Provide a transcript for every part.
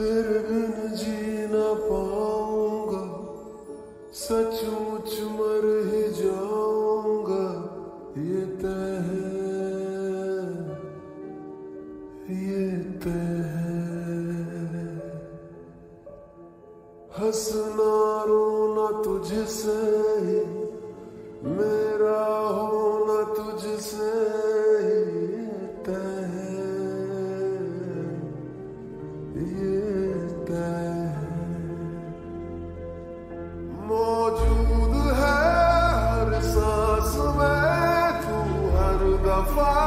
तेरे बिन जी ना पाऊँगा सचमुच मर ही जाऊँगा, ये तय है, ये तय है। हंसना, रोना तुझसे ही मेरा हो far.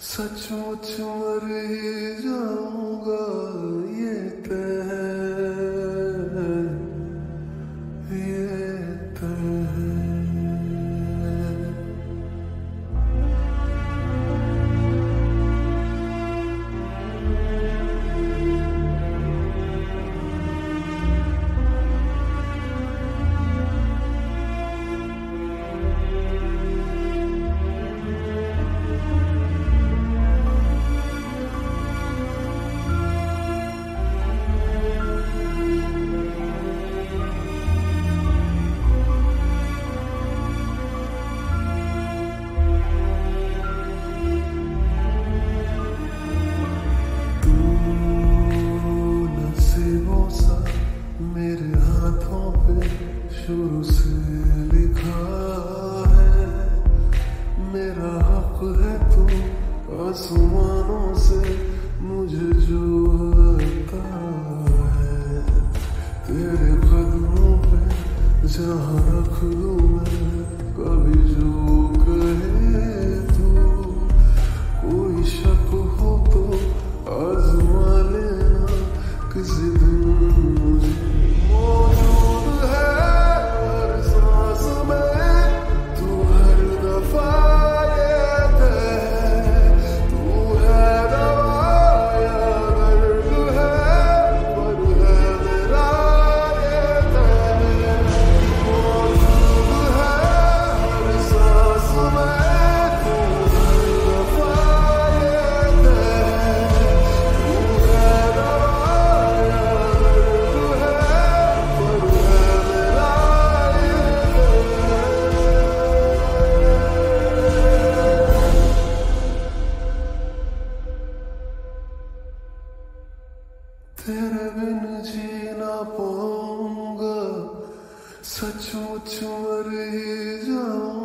सचमुच मर ही जाऊँगा ये तय मेरा हक है तुम आसमानों से मुझे जो है। तेरे कदमों पे जहाँ रख लो तेरे बिन जी ना पाऊँगा। सचमुच मर ही जाऊँ।